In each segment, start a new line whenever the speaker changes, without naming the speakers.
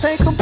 take a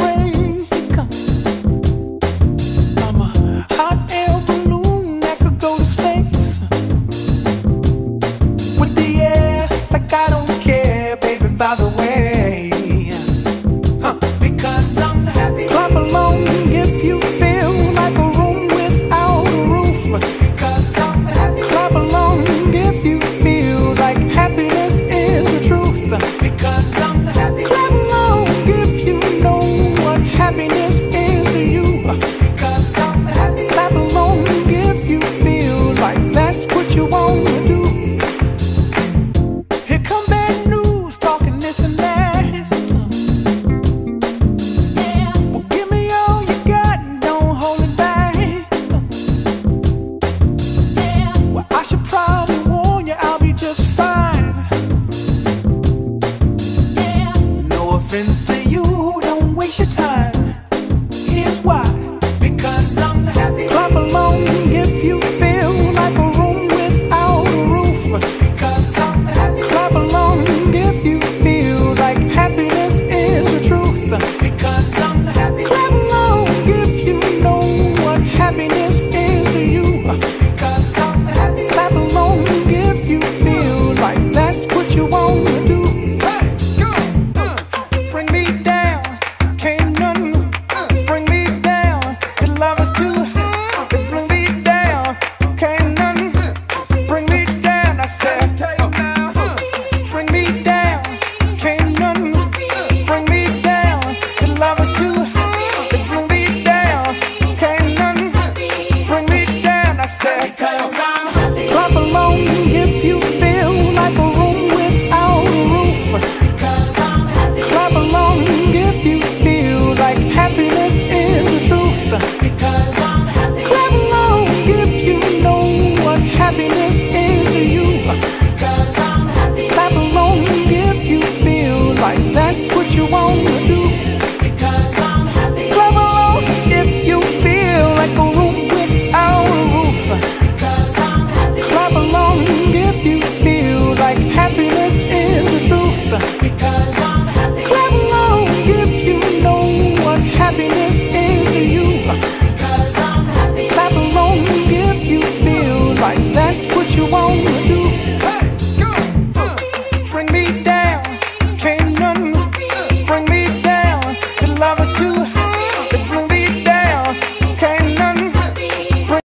happens